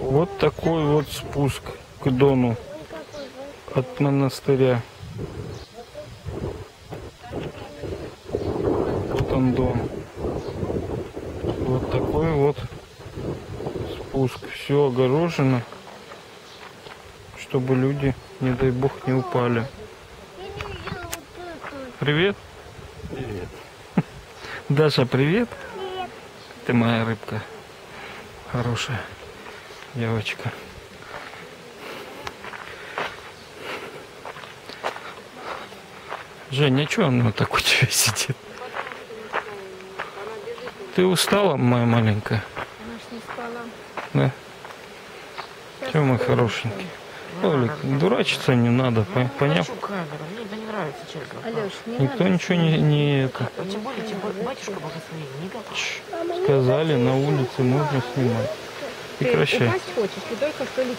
Вот такой вот спуск к Дону от монастыря. Вот он Дон. Вот такой вот спуск. Все огорожено, чтобы люди, не дай бог, не упали. Привет. привет. Даша, привет. Ты моя рыбка. Хорошая девочка. Женя, что он вот так у тебя сидит? Ты устала, моя маленькая? Она ж не спала. Да? Че, мой хорошенький? Олик, дурачиться не надо, по- понял? Не нравится, честно. Алеш, не Никто надо. ничего не, не это. А Тем более, тем более, батюшка благословил, никак. Сказали, на улице можно снимать. Ты Прекращай. упасть хочешь, ты только что летишь.